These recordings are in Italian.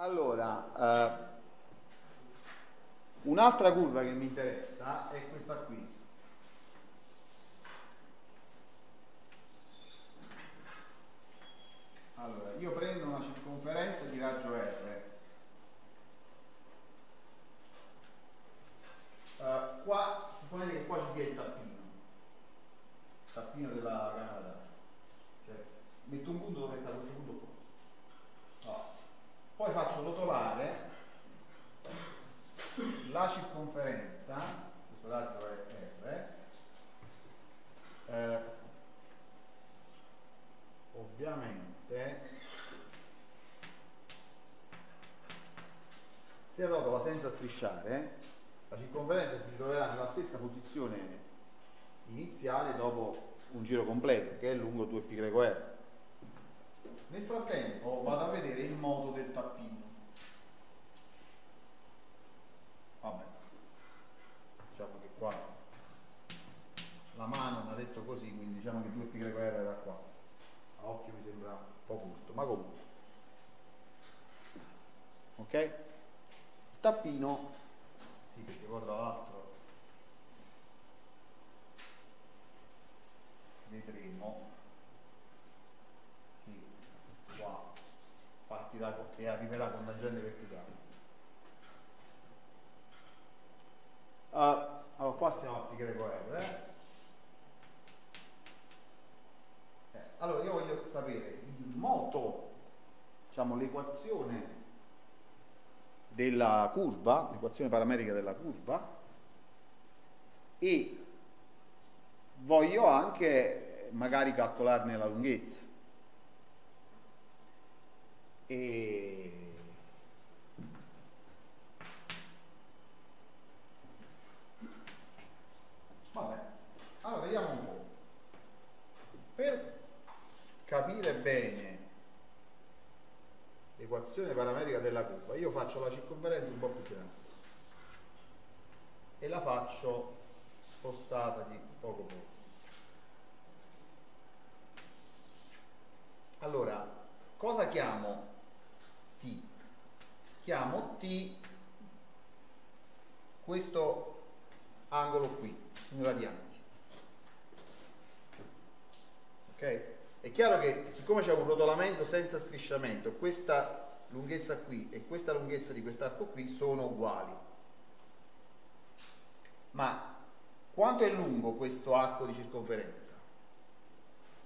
Allora, eh, un'altra curva che mi interessa è questa qui. Allora, io prendo una circonferenza di raggio R. Uh, qua, supponete che qua ci sia il tappino, il tappino della canale Cioè, metto un punto dove sta questo punto qua poi faccio rotolare la circonferenza, questo raggio è R, eh, ovviamente se rotola senza strisciare la circonferenza si troverà nella stessa posizione iniziale dopo un giro completo che è lungo 2πr nel frattempo vado a vedere il modo del tappino. Vabbè, diciamo che qua la mano mi ha detto così, quindi diciamo che 2πr era qua. A occhio mi sembra un po' curto, ma comunque. Ok? Il tappino, sì perché guarda l'altro, vedremo partirà e arriverà con tangente verticale. Uh, allora qua stiamo a pi greco r. Eh? Eh, allora io voglio sapere il moto, l'equazione della curva, l'equazione parametrica della curva e voglio anche magari calcolarne la lunghezza. E... Vabbè, allora vediamo un po'. Per capire bene l'equazione parametrica della curva, io faccio la circonferenza un po' più grande e la faccio spostata di poco poco. Allora, cosa chiamo t. Chiamo t questo angolo qui, in radianti. Ok? È chiaro che siccome c'è un rotolamento senza strisciamento, questa lunghezza qui e questa lunghezza di quest'arco qui sono uguali. Ma quanto è lungo questo arco di circonferenza?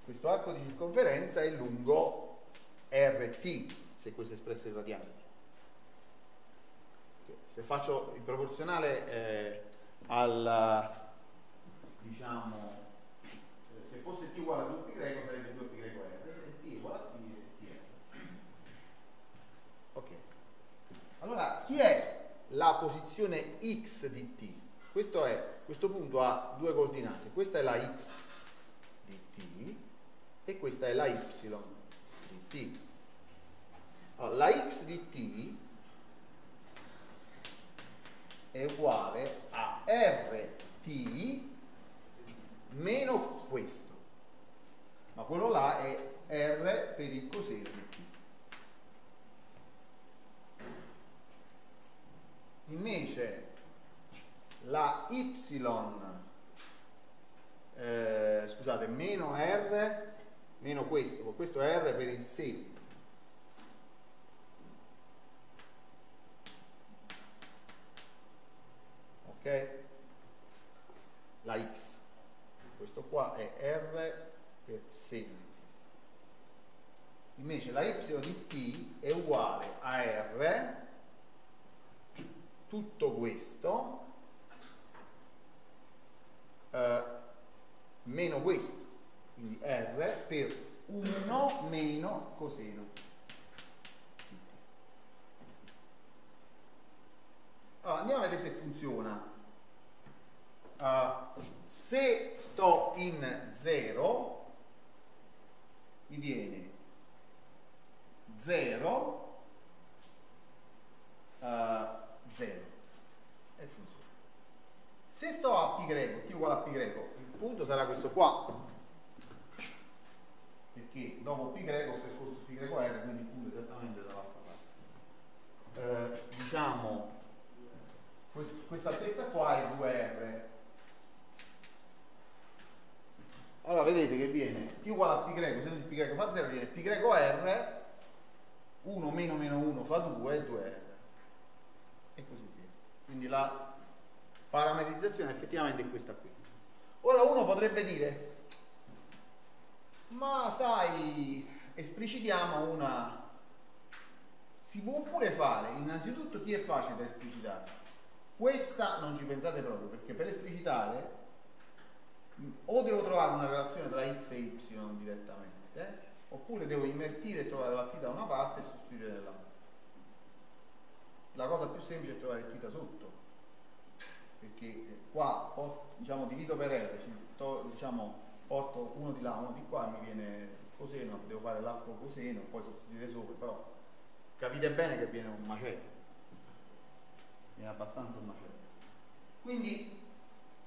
Questo arco di circonferenza è lungo RT, se questo è espresso in radianti. Se faccio il proporzionale eh, al, diciamo, eh, se fosse t uguale a 2π greco sarebbe 2π greco r, se t uguale a t, t r. Ok. Allora, chi è la posizione x di t? Questo, è, questo punto ha due coordinate, questa è la x di t e questa è la y di t. Allora, la x di t è uguale a rt meno questo, ma quello là è r per il coseno di t. Invece la y, eh, scusate, meno r, meno questo, questo è r per il seno ok? La x, questo qua è r per seno. Invece la y di t è uguale a r tutto questo eh, meno questo, r per 1 meno coseno. Allora, andiamo a vedere se funziona. Uh, se sto in 0 mi viene 0 uh, 0 e funziona se sto a greco t uguale a greco il punto sarà questo qua che dopo π greco sta il corso π greco r, quindi pure esattamente dall'altra parte. Eh, diciamo, quest questa altezza qua è 2r. Allora vedete che viene t uguale a π greco, se π greco fa 0 viene π greco r, 1 meno meno 1 fa 2, 2r. E così via. Quindi la parametrizzazione effettivamente è questa qui. Ora uno potrebbe dire ma sai, esplicitiamo una... Si può pure fare, innanzitutto chi è facile da esplicitare? Questa non ci pensate proprio, perché per esplicitare o devo trovare una relazione tra x e y direttamente, oppure devo invertire e trovare la t da una parte e sostituire nell'altra. La cosa più semplice è trovare il θ sotto, perché qua diciamo, divido per r, diciamo, porto uno di là, uno di qua, mi viene coseno, devo fare l'arco coseno, poi sostituire sopra, però capite bene che viene un macello, viene abbastanza un macello. Quindi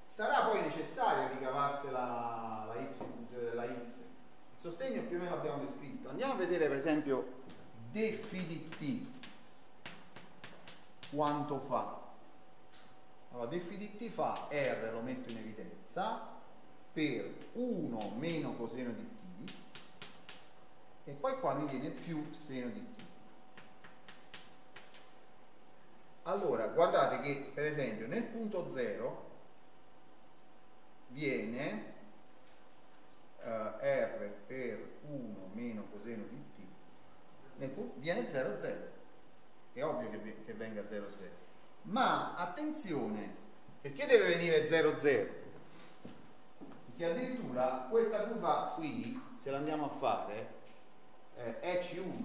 sarà poi necessario ricavarsi la, y della x. Il sostegno più o meno l'abbiamo descritto. Andiamo a vedere per esempio dφ dt quanto fa. Allora, dφ dt fa r, lo metto in evidenza, per 1 meno coseno di t e poi qua mi viene più seno di t. Allora, guardate che per esempio nel punto 0 viene uh, R per 1 meno coseno di t, viene 0, 0. È ovvio che, che venga 0, 0. Ma attenzione, perché deve venire 0, 0? Perché addirittura questa curva qui, se la andiamo a fare, eh, è C1,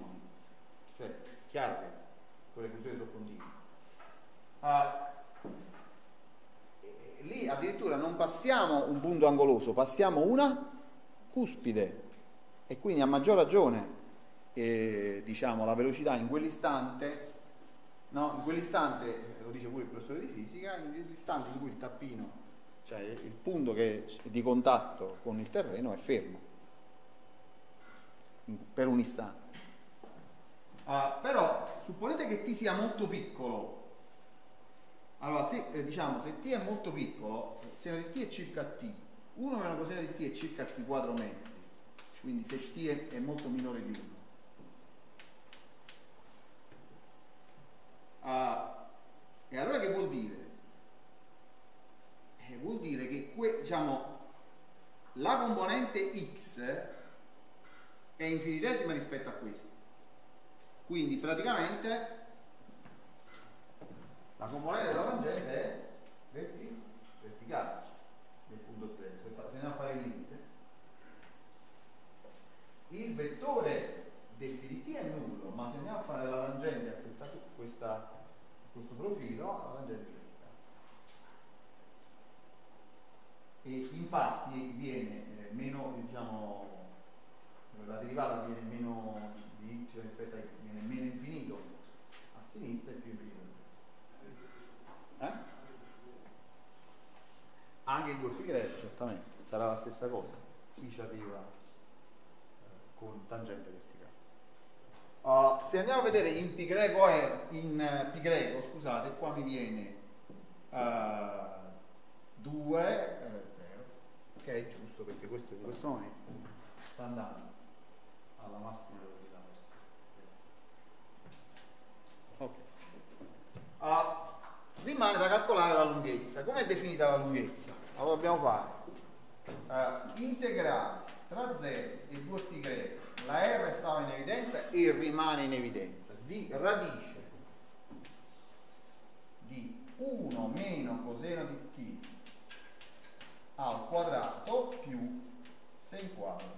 cioè chiaro che quelle funzioni sono continue. Uh, lì addirittura non passiamo un angoloso, passiamo una cuspide e quindi a maggior ragione eh, diciamo, la velocità in quell'istante, no? in quell'istante, lo dice pure il professore di fisica, nell'istante in cui il tappino, cioè il punto che è di contatto con il terreno è fermo in, per un istante. Uh, però supponete che t sia molto piccolo allora, se, eh, diciamo, se t è molto piccolo, seno di t è circa t, 1 meno coseno di t è circa t quadro mezzi, quindi se t è, è molto minore di 1. Uh, ah, e allora che vuol dire? Eh, vuol dire che que, diciamo, la componente x è infinitesima rispetto a questa. Quindi praticamente la componente della tangente è verti, verticale del punto 0. Se, se andiamo a fare il limite, il vettore definitivo è nullo, ma se andiamo a fare la tangente a questa, questa, questo profilo, la tangente è verticale. E infatti viene eh, meno, diciamo, la derivata viene meno di y rispetto a x, viene meno infinito a sinistra e più infinito eh? Anche il 2 pi certamente, sarà la stessa cosa. Qui ci arriva eh, con tangente verticale. Uh, se andiamo a vedere in pi greco, è, in uh, pi greco, scusate, qua mi viene uh, 2, 0, che è giusto perché questo in questo momento sta andando alla massima velocità possibile. Ok. Uh, rimane da calcolare la lunghezza. Come è definita la lunghezza? Allora dobbiamo fare uh, integrare tra 0 e 2π greco. La R stava in evidenza e rimane in evidenza di radice di 1 meno coseno di t al quadrato più sen quadro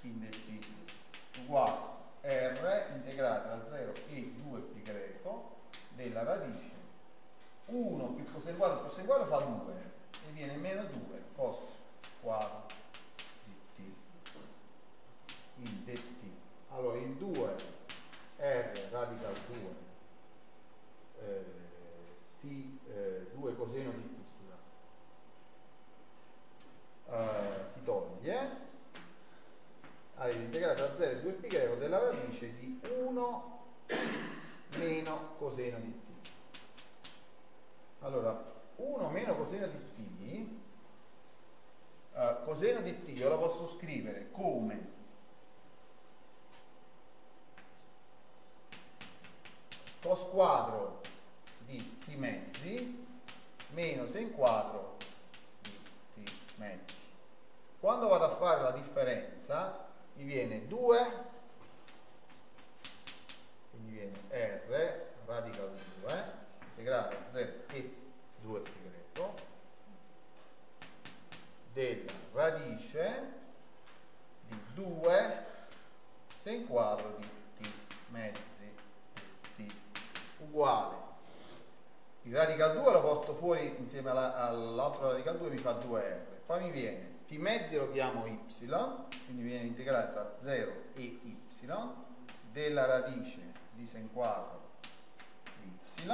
in dt uguale r integrata tra 0 e 2π greco della radice 1 più coseno quadro più coseno quadro fa 2 e viene meno 2 cos quadro di t in dt allora il 2 r radical 2 eh, si eh, 2 coseno di t scusa eh, si toglie allora integrata da 0 e 2 pi greco della radice di 1 meno coseno di t allora 1 meno coseno di t uh, coseno di t io lo posso scrivere come cos quadro di t mezzi meno sen quadro di t mezzi. Quando vado a fare la differenza mi viene 2, quindi viene r radical 2 integrale 0 e 2 pi greco della radice di 2 sen quadro di t mezzi t. Uguale. Il radical 2 lo porto fuori insieme all'altro radical 2 mi fa 2r poi mi viene t mezzi lo chiamo y quindi viene integrale tra 0 e y della radice di sen quadro di y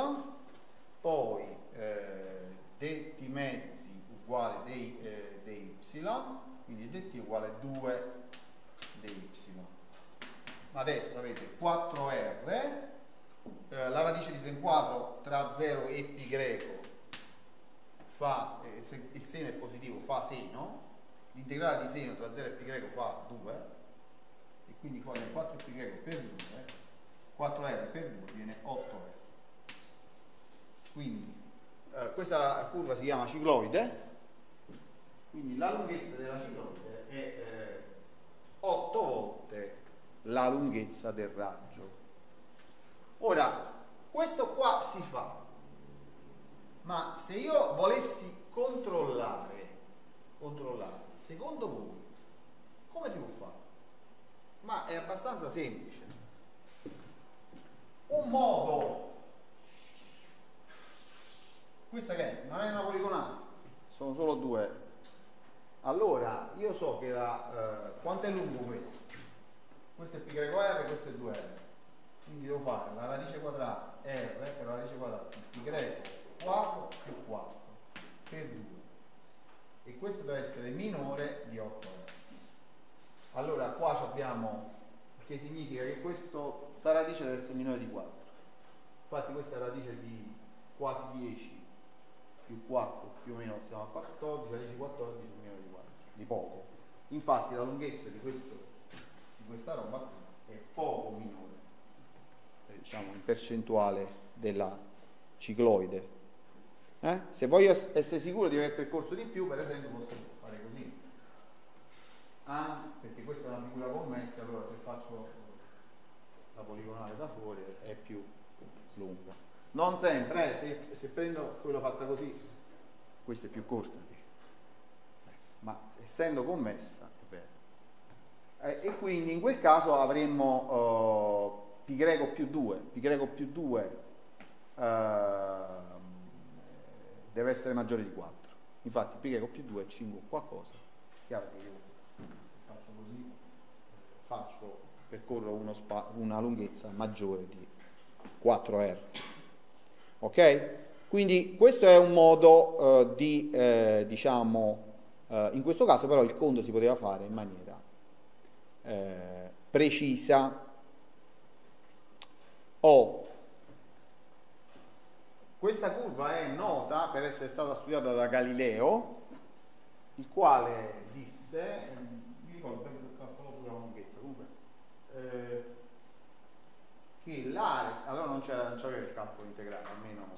poi eh, dt mezzi uguale dei, eh, dei y quindi dt uguale 2 di y. Ma adesso avete 4r eh, la radice di sen quadro tra 0 e pi greco fa, eh, il seno è positivo fa seno, l'integrale di seno tra 0 e greco fa 2 e quindi qua 4 pi greco per 2 4r per 2 viene 8r quindi eh, questa curva si chiama cicloide quindi la lunghezza della cicloide è eh, 8 volte la lunghezza del raggio. Ora, questo qua si fa, ma se io volessi controllare, controllare, secondo voi, come si può fare? Ma è abbastanza semplice. Un modo, questa che è? Non è una poligonale, sono solo due. Allora, io so che la, eh, quanto è lungo questo? Questo è greco r, questo è 2r quindi devo fare la radice quadrata r per la radice quadrata di greco 4 più 4 per 2 e questo deve essere minore di 8 r allora qua abbiamo che significa che questa radice deve essere minore di 4 infatti questa è radice di quasi 10 più 4 più o meno siamo a 14 la radice 14 più o meno di 4 di poco. Infatti la lunghezza di, questo, di questa roba è poco minore diciamo, in percentuale della cicloide. Eh? Se voglio essere sicuro di aver percorso di più, per esempio, posso fare così. Ah, perché questa è una figura commessa, allora se faccio la poligonale da fuori è più lunga. Non sempre, eh, se, se, prendo quella fatta così, questa è più corta. Ma essendo commessa è vero. Eh, e quindi in quel caso avremmo... Uh, pi greco più 2, pi greco più 2 eh, deve essere maggiore di 4. Infatti pi greco più 2 è 5 qualcosa. Chiaro che io faccio così, faccio, percorro una lunghezza maggiore di 4R. Ok? Quindi questo è un modo eh, di, eh, diciamo, eh, in questo caso però il conto si poteva fare in maniera eh, precisa o questa curva è nota per essere stata studiata da Galileo, il quale disse, mi ricordo, penso che calcolò pure la lunghezza, comunque, eh, che l'area, allora non c'era, non c'aveva il calcolo integrale, almeno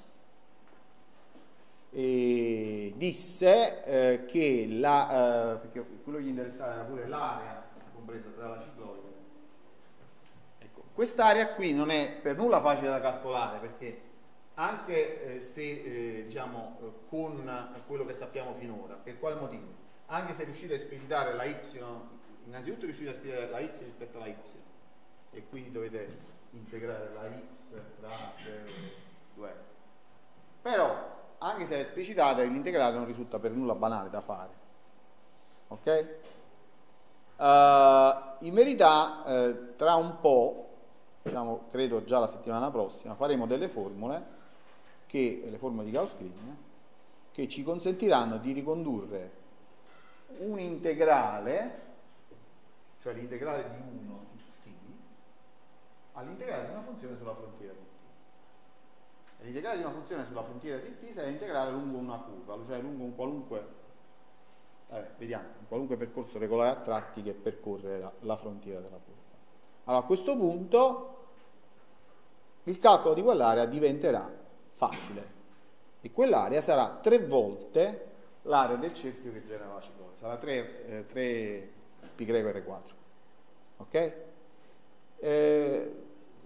e disse eh, che la, eh, perché quello che gli interessava era pure l'area compresa tra la cicloide. Quest'area qui non è per nulla facile da calcolare perché anche eh, se eh, diciamo eh, con quello che sappiamo finora, per quale motivo? Anche se riuscite a esplicitare la y, innanzitutto riuscite a esplicitare la y rispetto alla y e quindi dovete integrare la x tra 0 e 2. Però anche se la esplicitate l'integrale non risulta per nulla banale da fare. Ok? Uh, in verità eh, tra un po' diciamo, credo già la settimana prossima, faremo delle formule, che, le formule di Gauss-Green, che ci consentiranno di ricondurre un integrale, cioè l'integrale di 1 su t, all'integrale di una funzione sulla frontiera di t. L'integrale di una funzione sulla frontiera di t sarà integrale lungo una curva, cioè lungo un qualunque, vabbè, vediamo, un qualunque percorso regolare a tratti che percorre la, la frontiera della curva. Allora a questo punto il calcolo di quell'area diventerà facile e quell'area sarà tre volte l'area del cerchio che genera la cicloide, sarà 3, eh, 3 π greco R4. Ok? Eh,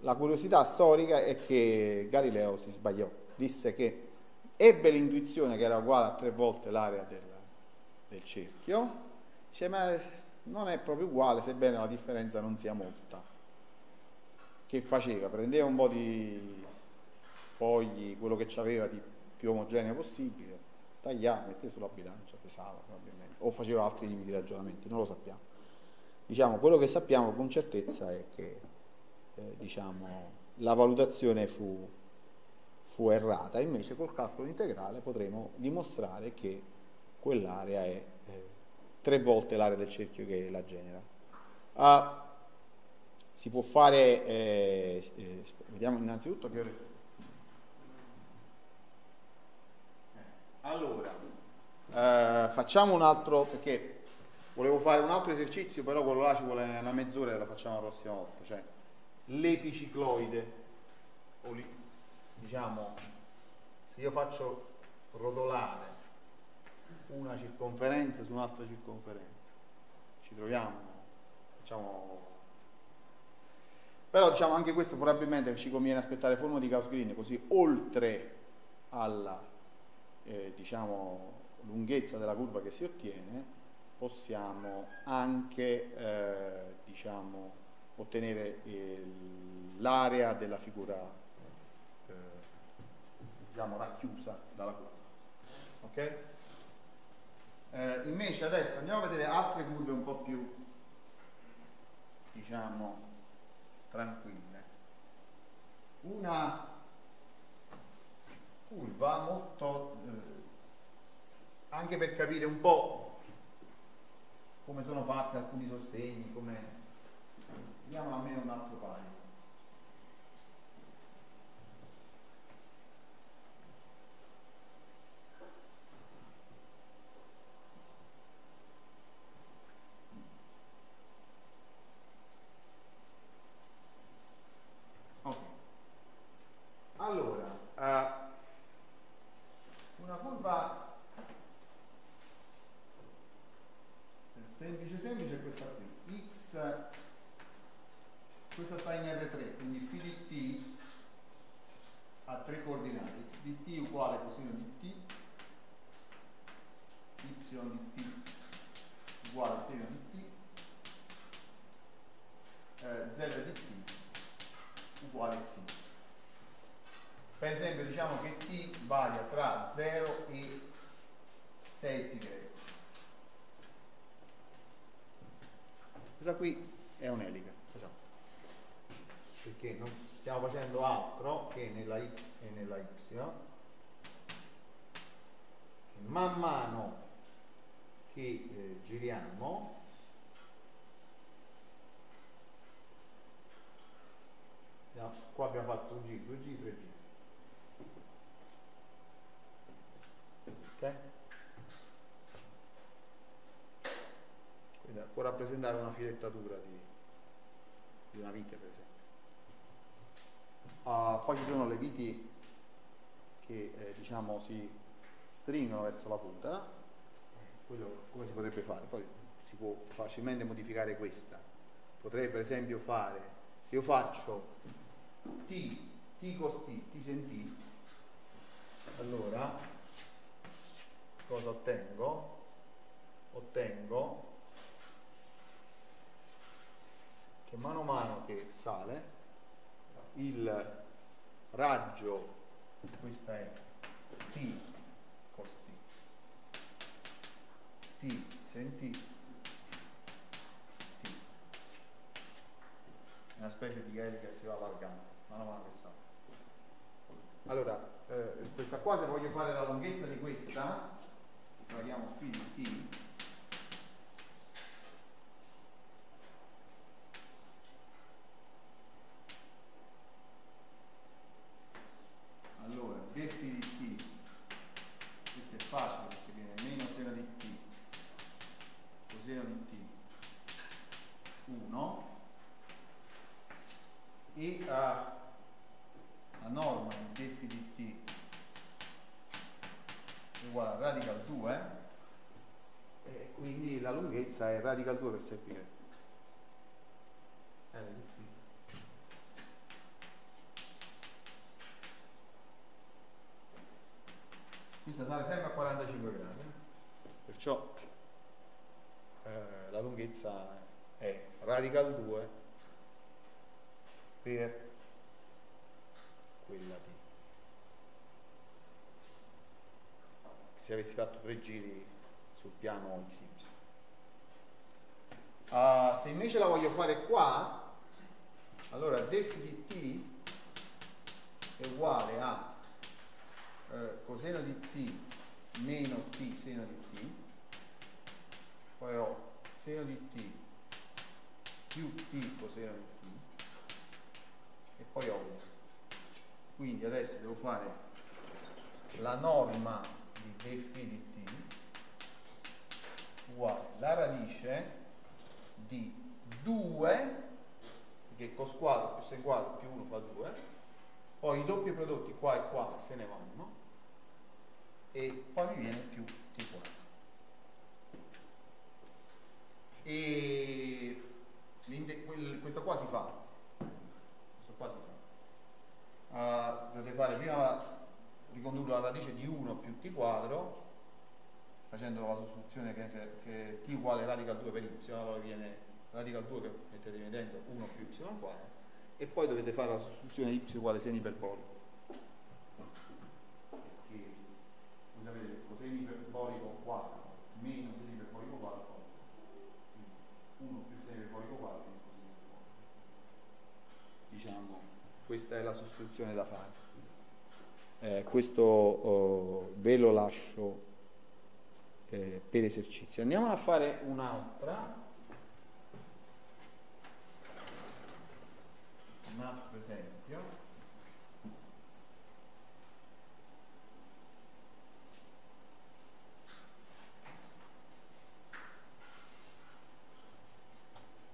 la curiosità storica è che Galileo si sbagliò, disse che ebbe l'intuizione che era uguale a tre volte l'area del, del cerchio, dice ma non è proprio uguale sebbene la differenza non sia molta. Che faceva? Prendeva un po' di fogli, quello che c'aveva di più omogeneo possibile, tagliava, metteva sulla bilancia, pesava probabilmente, o faceva altri tipi di ragionamenti, non lo sappiamo. Diciamo, quello che sappiamo con certezza è che eh, diciamo, la valutazione fu, fu errata, invece col calcolo integrale potremo dimostrare che quell'area è eh, tre volte l'area del cerchio che la genera. Uh, si può fare, eh, eh, vediamo innanzitutto che ore eh, Allora, eh, facciamo un altro, perché volevo fare un altro esercizio, però quello là ci vuole una mezz'ora e lo facciamo la prossima volta. Cioè, l'epicicloide, o li, diciamo, se io faccio rotolare una circonferenza su un'altra circonferenza, ci troviamo, facciamo... Però diciamo anche questo probabilmente ci conviene aspettare forma di Gauss-Green, così oltre alla eh, diciamo, lunghezza della curva che si ottiene, possiamo anche eh, diciamo, ottenere l'area della figura eh, diciamo racchiusa dalla curva. Ok? Eh, invece adesso andiamo a vedere altre curve un po' più diciamo tranquille. Una curva molto eh, anche per capire un po' come sono fatti alcuni sostegni, come Vediamo almeno un altro paio. Allora, uh, una curva semplice semplice è questa qui, x questa sta in R3, quindi φ di t ha tre coordinate, x di t uguale cosino di t, y di t uguale seno di t, eh, z di t uguale t. Per esempio diciamo che t varia tra 0 e 6 π Questa qui è un'elica perché non stiamo facendo altro che nella x e nella y. Man mano che eh, giriamo qua abbiamo fatto un giro, due giri, tre giri ok? Quindi può rappresentare una filettatura di, di una vite per esempio Uh, poi ci sono le viti che eh, diciamo si stringono verso la punta, quello come si potrebbe fare? Poi si può facilmente modificare questa. Potrei per esempio fare, se io faccio t, t cos t, t sen t, allora cosa ottengo? Ottengo che mano a mano che sale il raggio, questa è T cos T, T senti? T, è una specie di elica che si va allargando, mano a mano che sa. Allora, eh, questa qua se voglio fare la lunghezza di questa, la chiamo di T, facile perché viene meno seno di t. Coseno di t. 1 e a, a norma di def di t uguale a radical 2 eh, e quindi la lunghezza è radical 2 per 6 radical 2 per quella di se avessi fatto tre giri sul piano XY. Uh, se invece la voglio fare qua, allora def di t è uguale a eh, coseno di t meno t seno di t, poi ho seno di t più t coseno di t e poi ho 1. Quindi adesso devo fare la norma di df di t uguale la radice di 2 che cos quadro più sen quadro più 1 fa 2 poi i doppi prodotti qua e qua se ne vanno e poi mi viene più t quadro e questo qua si fa. Questo qua si fa. Uh, dovete fare prima la, ricondurre la radice di 1 più t quadro facendo la sostituzione che, che t uguale radical 2 per y allora viene radical 2 che mettete in evidenza 1 più y quadro. E poi dovete fare la sostituzione y uguale seno iperbolico perché voi sapete che coseno iperbolico quadro meno seno iperbolico quadro fa 1 più seno iperbolico quadro quindi coseno iperbolico diciamo questa è la sostituzione da fare eh, questo oh, ve lo lascio eh, per esercizio. Andiamo a fare un'altra. Un altro esempio.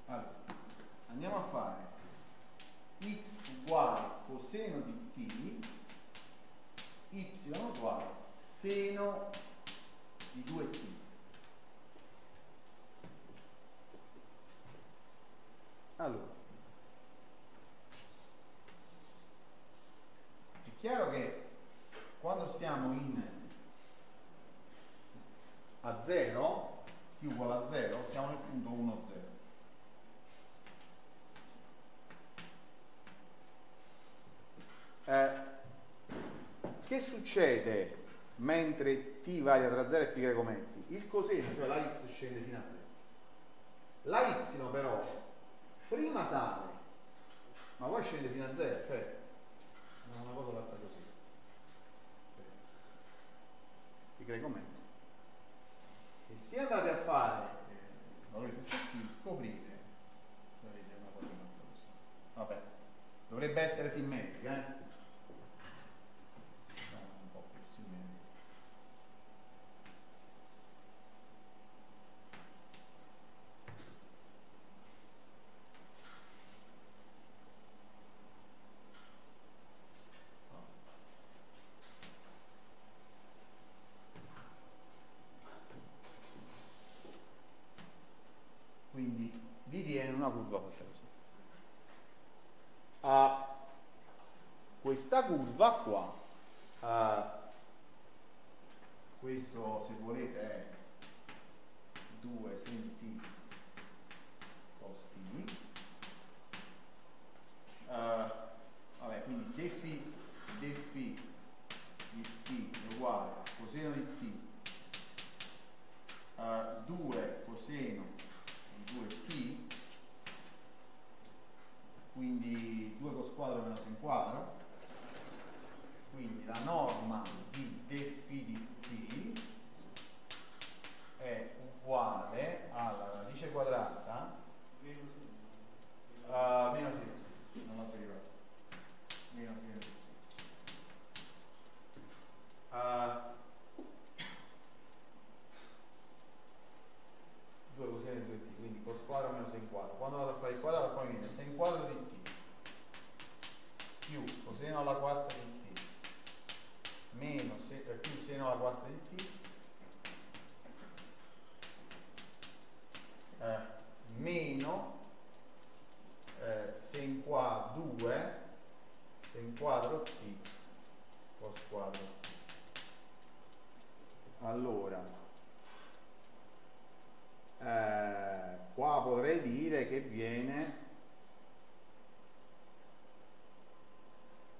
Allora, andiamo a fare x uguale coseno di t, y uguale seno di 2t. Allora, è chiaro che quando stiamo in a 0, t uguale a 0, siamo nel punto 1, 0. Eh, che succede mentre t varia tra 0 e pi greco mezzi, il coseno, cioè la x scende fino a 0. La y però prima sale, ma poi scende fino a 0, cioè è una cosa fatta così. Pi greco mezzi. E se andate a fare eh, valori successivi scoprite vedete una cosa fatta così. Vabbè, dovrebbe essere simmetrica, eh? Qua potrei dire che viene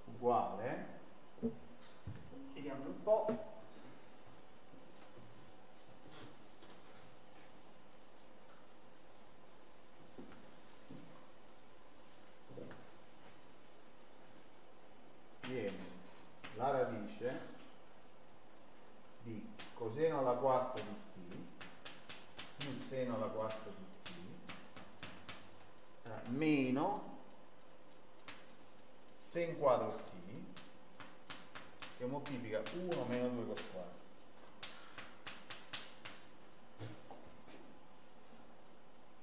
uguale vediamo un po' viene la radice di coseno alla quarta di t più seno alla quarta di t eh, meno sen quadro t che moltiplica 1 meno 2 cos quadro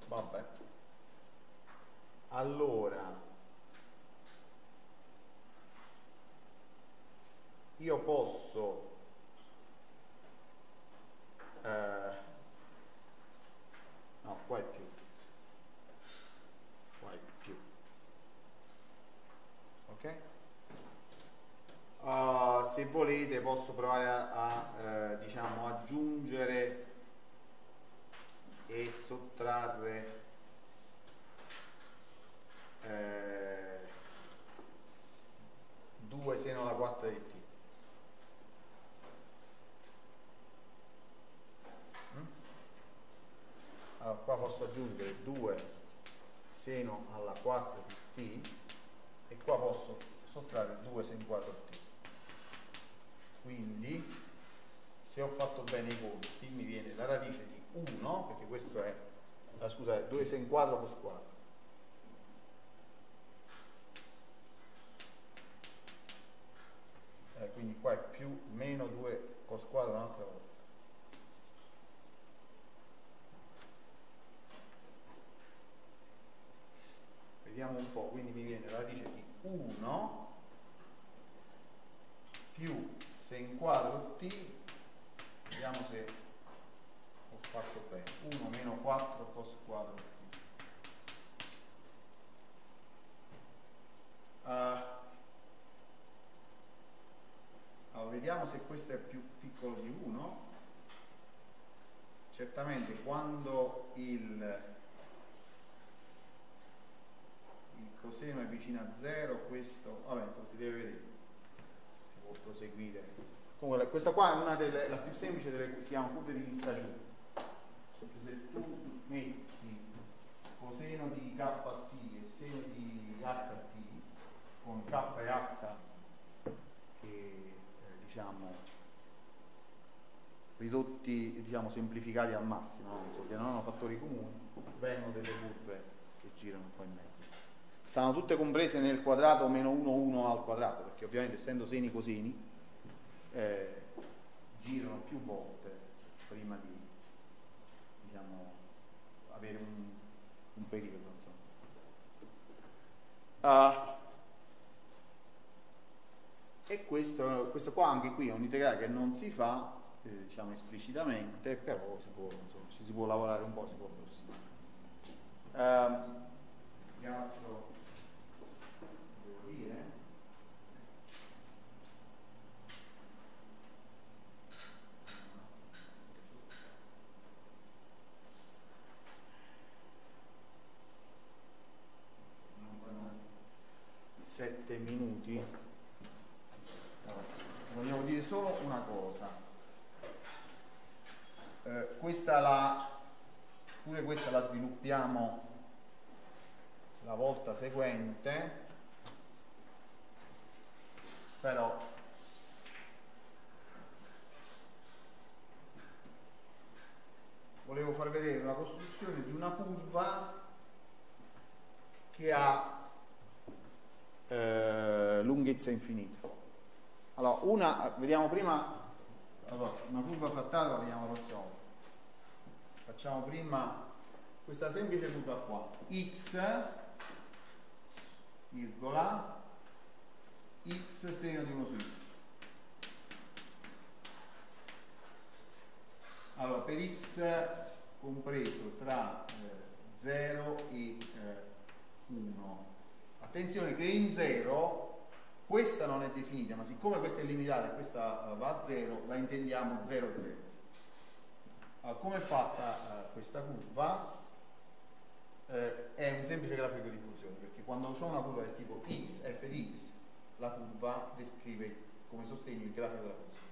vabbè allora io posso eh, no qua è più qua è più ok uh, se volete posso provare a, a eh, diciamo aggiungere e sottrarre eh, 2 seno alla quarta di t. Allora qua posso aggiungere 2 seno alla quarta di t e qua posso sottrarre 2 sen quadro t quindi se ho fatto bene i conti mi viene la radice di 1 perché questo è, ah, scusa scusate, dove se inquadro cos 4 4 cos quadro t. Uh, allora, vediamo se questo è più piccolo di 1. Certamente quando il coseno è vicino a 0, questo, vabbè, insomma, si deve vedere, si può proseguire. Comunque, questa qua è una delle, più semplice delle, si chiama curve di Lissajou. Cioè, se tu metti coseno di kt e seno di ht, con k e h che, eh, diciamo, ridotti, diciamo, semplificati al massimo, no? che non hanno fattori comuni, vengono delle curve che girano qua in mezzo stanno tutte comprese nel quadrato meno 1 1 al quadrato perché ovviamente essendo seni coseni eh, girano più volte prima di diciamo, avere un, un periodo uh, e questo, questo, qua anche qui è un integrale che non si fa eh, diciamo esplicitamente però si può, insomma, ci si può lavorare un po' si può approssimare. Uh, che altro sette minuti allora, vogliamo dire solo una cosa eh, questa la pure questa la sviluppiamo la volta seguente però volevo far vedere una costruzione di una curva che ha eh, lunghezza infinita. Allora, una, vediamo prima, allora, una curva frattale la vediamo la volta. Facciamo prima questa semplice curva qua, x, virgola, x seno di 1 su x. Allora, per x compreso tra eh, 0 e eh, 1 Attenzione che in 0 questa non è definita, ma siccome questa è limitata e questa va a 0, la intendiamo 0, 0. Allora, come è fatta uh, questa curva? Uh, è un semplice grafico di funzione, perché quando ho una curva del tipo x, f di x, la curva descrive come sostegno il grafico della funzione.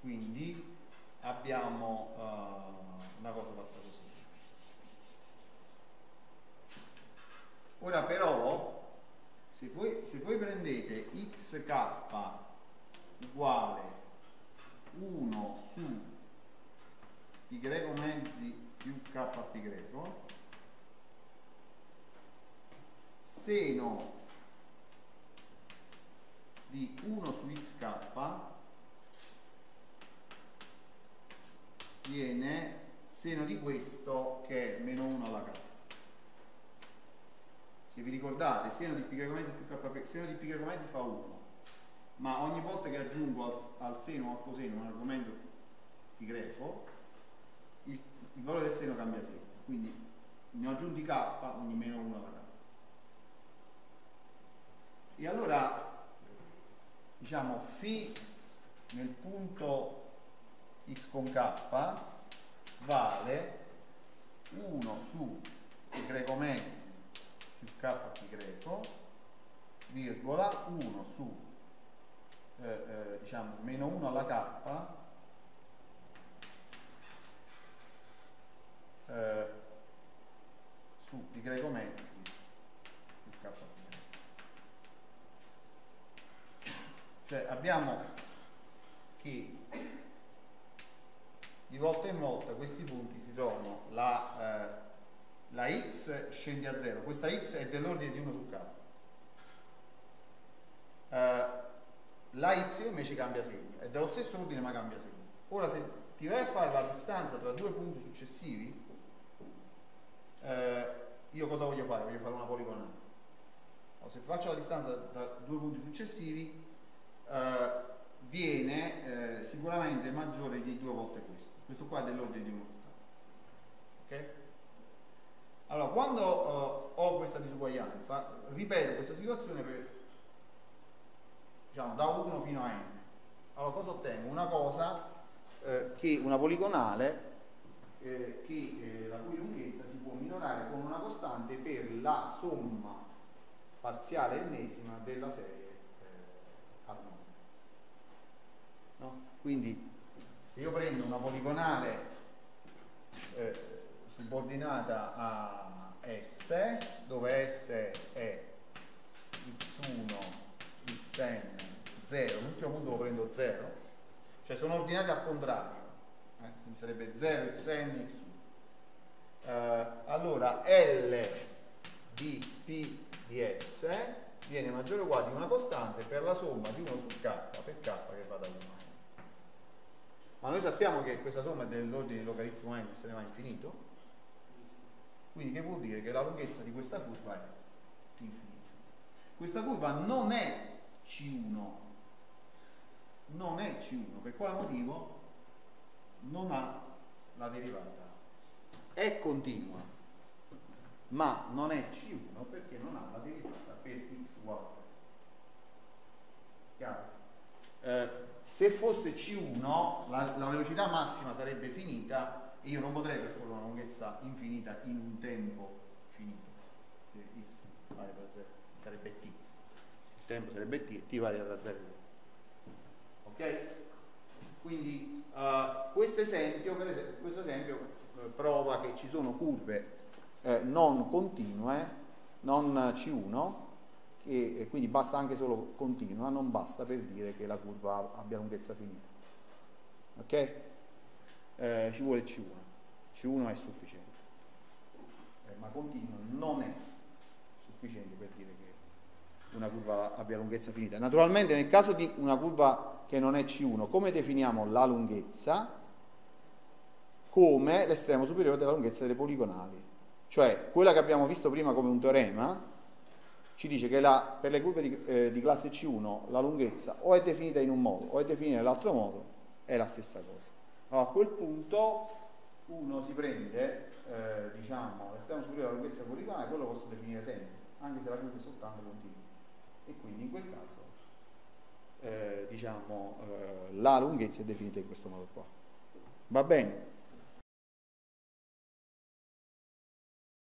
Quindi abbiamo uh, una cosa fatta così. Ora però, se voi, se voi prendete xk uguale 1 su greco mezzi più k pi greco, seno di 1 su xk viene seno di questo che è meno 1 alla k. Se vi ricordate, seno di greco mezzi più k seno di greco mezzi fa 1, ma ogni volta che aggiungo al, al seno o al coseno un argomento pi greco, il, valore del seno cambia sempre. Quindi ne ho aggiunti k, quindi meno 1 alla k. E allora, diciamo, φ nel punto x con k vale 1 su pi greco mezzi più k pi greco virgola 1 su eh, eh, diciamo meno 1 alla k eh, su pi mezzi più k cioè abbiamo che di volta in volta questi punti si trovano la, eh, la x scende a 0 questa x è dell'ordine di 1 su k. Eh, la y invece cambia segno. È dello stesso ordine ma cambia segno. Ora se ti vai a fare la distanza tra due punti successivi eh, io cosa voglio fare? voglio fare una poligonale allora, se faccio la distanza tra due punti successivi eh, viene eh, sicuramente maggiore di due volte questo. Questo qua è dell'ordine di 1 su Ok? Allora, quando eh, ho questa disuguaglianza, ripeto questa situazione per, diciamo, da 1 fino a n. Allora, cosa ottengo? Una cosa eh, che una poligonale eh, che, la cui lunghezza minorare con una costante per la somma parziale ennesima della serie Quindi se io prendo una poligonale eh, subordinata a S, dove S è x1, xn, 0, l'ultimo punto lo prendo 0, cioè sono ordinate al contrario, eh? quindi sarebbe 0, xn, x1. Eh, allora L di P di S viene maggiore o uguale di una costante per la somma di 1 su k per k che va da 1 ma noi sappiamo che questa somma è dell'ordine di logaritmo n se ne va infinito. Quindi che vuol dire? Che la lunghezza di questa curva è infinita. Questa curva non è C1 non è C1 per quale motivo? non ha la derivata. È continua ma non è C1 perché non ha la derivata per x uguale a 0 chiaro? Eh, se fosse C1 la, la, velocità massima sarebbe finita e io non potrei percorrere una lunghezza infinita in un tempo finito x vale da 0 sarebbe t il tempo sarebbe t e t vale da 0 ok? quindi uh, questo esempio, per esempio, questo esempio uh, prova che ci sono curve uh, non continue non C1 e, quindi basta anche solo continua, non basta per dire che la curva abbia lunghezza finita. Ok? Eh, ci vuole C1. C1 è sufficiente, eh, ma continua non è sufficiente per dire che una curva abbia lunghezza finita. Naturalmente nel caso di una curva che non è C1, come definiamo la lunghezza? Come l'estremo superiore della lunghezza delle poligonali. Cioè quella che abbiamo visto prima come un teorema, ci dice che la, per le curve di, eh, di, classe C1 la lunghezza o è definita in un modo o è definita nell'altro modo, è la stessa cosa. Allora, a quel punto uno si prende, eh, diciamo, l'estremo superiore della lunghezza poligonale, quello lo posso definire sempre. anche se la curva è soltanto continua. E quindi in quel caso eh, diciamo, eh, la lunghezza è definita in questo modo qua. Va bene?